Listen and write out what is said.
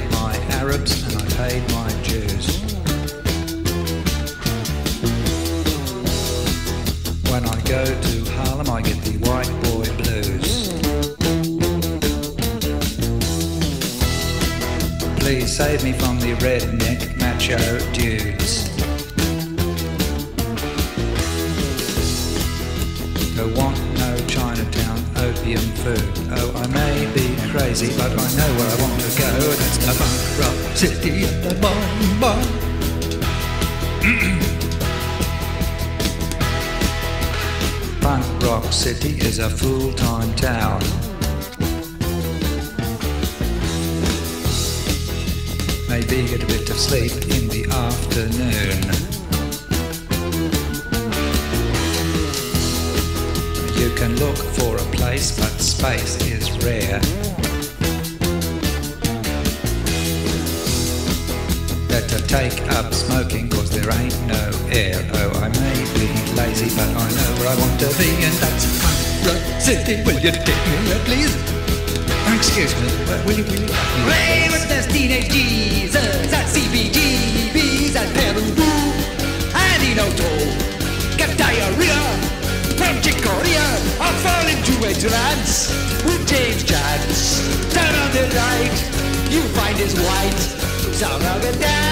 paid my Arabs and I paid my Jews. When I go to Harlem, I get the white boy blues. Please save me from the redneck macho dudes. Don't want no Chinatown opium food. Oh, I may be crazy, but I know where I want to go. That's the punk rock city of the bomb bomb. Punk Rock City is a full-time town. Maybe get a bit of sleep in the afternoon. You can look for a place, space is rare. Better take up smoking, cause there ain't no air. Oh, I may be lazy, but I know where I want to be, and that's Rock City. Will you take me there, please? Excuse me, but will you, will you? With those teenage Jesus at CBGBs a with James Chance. Turn on the light, you find his white. Sound of it down James.